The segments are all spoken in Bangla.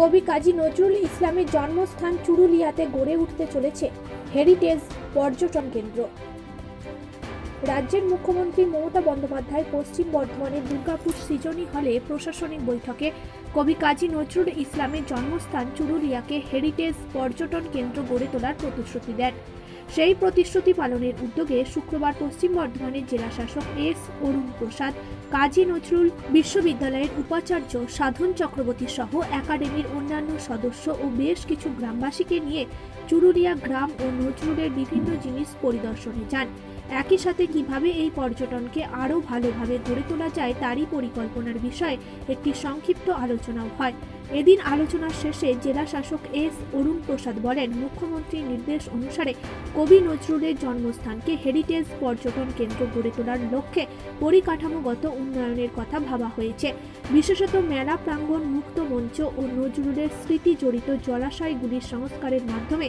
কবি কাজী নজরুল ইসলামের জন্মস্থান চুরুলিয়াতে গড়ে উঠতে চলেছে হেরিটেজ পর্যটন কেন্দ্র। রাজ্যের মুখ্যমন্ত্রী মমতা বন্দ্যোপাধ্যায় পশ্চিম বর্ধমানের দুর্গাপুর সৃজনী হলে প্রশাসনিক বৈঠকে কবি কাজী নজরুল ইসলামের জন্মস্থান চুরুলিয়াকে হেরিটেজ পর্যটন কেন্দ্র গড়ে তোলার প্রতিশ্রুতি দেন। সেই প্রতিশ্রুতি পালনের উদ্যোগে শুক্রবার পশ্চিম বর্ধমানের জেলা শাসক এস অরুণ প্রসাদ, কাজী নজরুল বিশ্ববিদ্যালয়ের উপাচার্য সাধন চক্রবর্তী সহ একাডেমির অন্যান্য সদস্য ও বেশ কিছু গ্রামবাসীকে নিয়ে চুরুলিয়া গ্রাম ও নজরুলের বিভিন্ন জিনিস পরিদর্শনে যান। একই সাথে কীভাবে এই পর্যটনকে আরও ভালোভাবে গড়ে তোলা যায় তারই পরিকল্পনার বিষয়ে একটি সংক্ষিপ্ত আলোচনাও হয়। এদিন আলোচনার শেষে জেলা শাসক এস অরুণ প্রসাদ বলেন, মুখ্যমন্ত্রীর নির্দেশ অনুসারে কবি নজরুলের জন্মস্থানকে হেরিটেজ পর্যটন কেন্দ্র গড়ে তোলার লক্ষ্যে পরিকাঠামোগত উন্নয়নের কথা ভাবা হয়েছে। বিশেষত মেলা প্রাঙ্গণ মুক্ত মঞ্চ ও নজরুলের স্মৃতি জড়িত জলাশয়গুলির সংস্কারের মাধ্যমে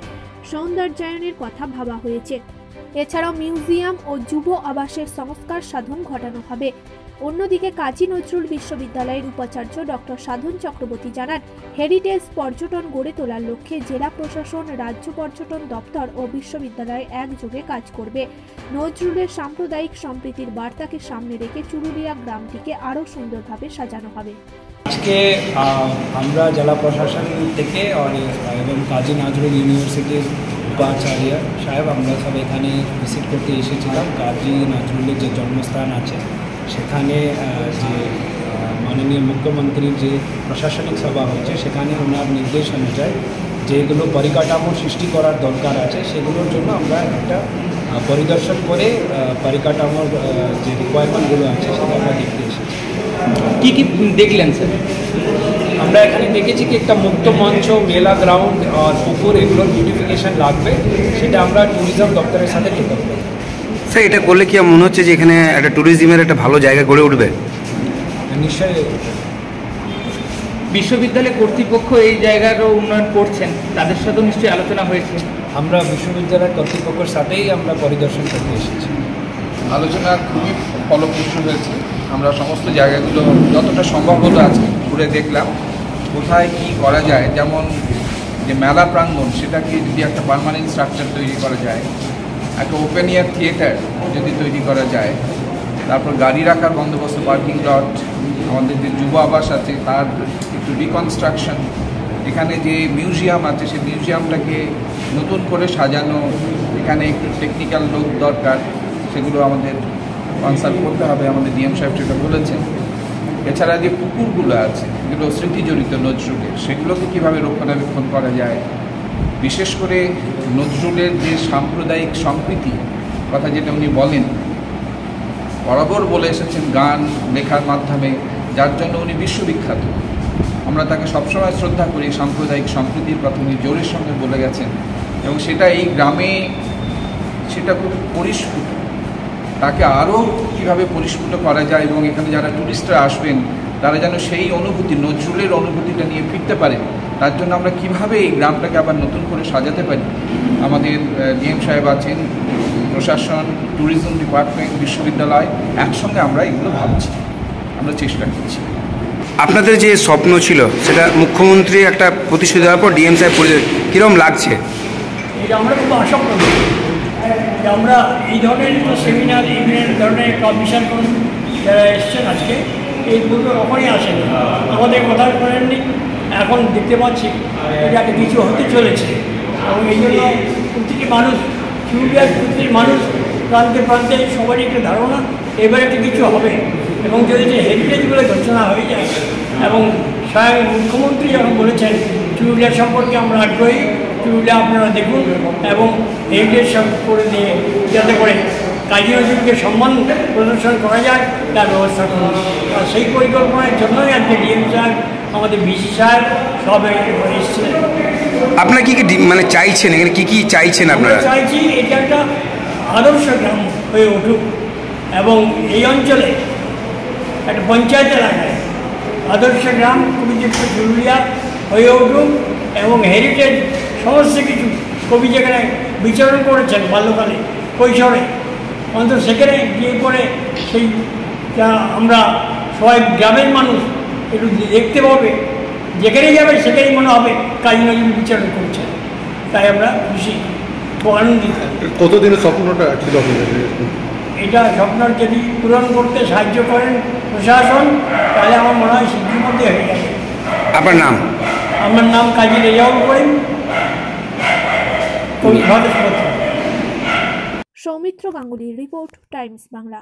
সৌন্দর্যায়নের কথা ভাবা হয়েছে। এছাড়াও মিউজিয়াম ও যুব আবাসের সংস্কার সাধন ঘটানো হবে। অন্যদিকে কাজী নজরুল বিশ্ববিদ্যালয়ের উপাচার্য ডক্টর সাধন চক্রবর্তী জানান, হেরিটেজ পর্যটন গড়ে তোলার লক্ষ্যে জেলা প্রশাসন, রাজ্য পর্যটন দপ্তর ও বিশ্ববিদ্যালয় একযোগে কাজ করবে। নজরুলের সাম্প্রদায়িক সম্প্রীতির বার্তাকে সামনে রেখে চুরুলিয়া গ্রামটিকে আরও সুন্দরভাবে সাজানো হবে। আজকে আমরা জেলা প্রশাসন থেকে এবং কাজী নজরুল ইউনিভার্সিটির উপাচার্য সাহেব, আমরা সব এখানে ভিজিট করতে এসেছিলাম। কাজী নজরুলের যে জন্মস্থান আছে, সেখানে যে মাননীয় মুখ্যমন্ত্রীর যে প্রশাসনিক সভা হয়েছে, সেখানে ওনার নির্দেশ অনুযায়ী যেগুলো পরিকাঠামো সৃষ্টি করার দরকার আছে, সেগুলোর জন্য আমরা একটা পরিদর্শন করে পরিকাঠামোর যে রিকোয়ারমেন্টগুলো আছে, সেটা আমরা দেখতে এসেছি। কী কি দেখলেন, স্যার? আমরা এখানে দেখেছি কি একটা মুক্ত মঞ্চ মেলা গ্রাউন্ড আর পুকুর এগুলোর বিউটিফিকেশন লাগবে। সেটা আমরা ট্যুরিজম দপ্তরের সাথে ঠিক করব। স্যার এটা করলে কি মনে হচ্ছে যে এখানে একটা ট্যুরিজমের একটা ভালো জায়গা গড়ে উঠবে? নিশ্চয়ই। বিশ্ববিদ্যালয় কর্তৃপক্ষ এই জায়গারও উন্নয়ন করছেন। তাদের সাথেও নিশ্চয়ই আলোচনা হয়েছে। আমরা বিশ্ববিদ্যালয় কর্তৃপক্ষের সাথেই আমরা পরিদর্শন করতে এসেছি। আলোচনা খুবই ফলপ্রসূ হয়েছে। আমরা সমস্ত জায়গাগুলো যতটা সম্ভব হলো আজকে ঘুরে দেখলাম। কোথায় কি করা যায়, যেমন যে মেলা প্রাঙ্গণ, সেটাকে যদি একটা পার্মানেন্ট স্ট্রাকচার তৈরি করা যায়, একটা ওপেন এয়ার থিয়েটার যদি তৈরি করা যায়, তারপর গাড়ি রাখার বন্দোবস্ত পার্কিং লট আমাদের যে যুব আবাস আছে, তার একটু রিকনস্ট্রাকশন এখানে যে মিউজিয়াম আছে, সেই মিউজিয়ামটাকে নতুন করে সাজানো, এখানে একটু টেকনিক্যাল লোক দরকার, সেগুলো আমাদের কনসাল্ট করতে হবে, আমাদের ডিএম সাহেব সেটা বলেছেন। এছাড়া যে পুকুরগুলো আছে, যেগুলো স্মৃতিজড়িত নজরুলের, সেগুলোকে কীভাবে রক্ষণাবেক্ষণ করা যায়? বিশেষ করে নজরুলের যে সাম্প্রদায়িক সম্প্রীতি, কথা যেটা উনি বলেন, বরাবর বলে এসেছেন গান, লেখার মাধ্যমে, যার জন্য উনি বিশ্ববিখ্যাত। আমরা তাকে সবসময় শ্রদ্ধা করি সাম্প্রদায়িক সম্প্রীতির কথা উনি জোরের সঙ্গে বলে গেছেন। এবং সেটা এই গ্রামে, সেটা খুব পরিস্ফুট তাকে আরও কীভাবে পরিস্ফুট করা যায় এবং এখানে যারা ট্যুরিস্টরা আসবেন তারা যেন সেই অনুভূতি নজরুলের অনুভূতিটা নিয়ে ফিরতে পারেন তার জন্য আমরা কীভাবে এই গ্রামটাকে আবার নতুন করে সাজাতে পারি? আমাদের ডিএম সাহেব আছেন প্রশাসন ট্যুরিজম ডিপার্টমেন্ট বিশ্ববিদ্যালয় একসঙ্গে আমরা এগুলো ভাবছি। আমরা চেষ্টা করছি। আপনাদের যে স্বপ্ন ছিল সেটা মুখ্যমন্ত্রী একটা প্রতিশ্রুতি দেওয়ার পর ডিএম সাহেব পরি- কিরম লাগছে? এটা আমরা খুব আশা করি যে আমরা এই ধরনের সেমিনার ইভেন্ট ধরনের কমিশন করুন যারা এসছেন আজকে, এই পূর্বে কখনই আসেনি। আমাদের কথা শোনেননি এখন দেখতে পাচ্ছি এটা একটা কিছু হতে চলেছে। এবং এই জন্য প্রতিটি মানুষ চুরুলিয়ার প্রতিটি মানুষ, প্রান্তে প্রান্তে সবারই একটা ধারণা, এবার একটা কিছু হবে। এবং যদি যে হেরিটেজ বলে ঘোষণা হয়ে যায়, এবং স্বয়ং মুখ্যমন্ত্রী যখন বলেছেন চুরুলিয়া সম্পর্কে আমরা আগ্রহী চুরুলিয়া আপনারা দেখুন এবং হেরিটেজ সব করে দিয়ে যাতে করে কাজী নজরুলকে সম্মান প্রদর্শন করা যায় তার ব্যবস্থা করুন আর সেই পরিকল্পনার জন্যই আজকে ডিএম সাহেব আমাদের বিসি সাহেব সব এসেছিলেন। আপনারা কী কী মানে চাইছেন? এখানে কী কী চাইছেন আপনারা? চাইছি এটা একটা আদর্শ গ্রাম হয়ে উঠুক এবং এই অঞ্চলে একটা পঞ্চায়েত এলাকায় আদর্শ গ্রাম কবিযুক্ত জরুরিয়া হয়ে উঠুক এবং হেরিটেজ সমস্ত কিছু। কবি যেখানে বিচরণ করেছেন বাল্যকালে কৈশোরে অন্তত সেখানে গিয়ে পরে সেই যা আমরা সবাই গ্রামের মানুষ একটু দেখতে পাবে যেখানেই যাবে সেখানেই মনে হবে কাজী নজরুল বিচরণ করছে তাই আমরা খুশি ও আনন্দিত। কতদিনের স্বপ্নটা ছিল এটা স্বপ্ন যদি পূরণ করতে সাহায্য করেন প্রশাসন তাহলে আমার মনে হয় সিদ্ধির মধ্যে হয়ে যাবে। আপনার নাম? আমার নাম কাজী রেজাউল করিম। সৌমিত্র গাঙ্গুলির রিপোর্ট টাইমস বাংলা।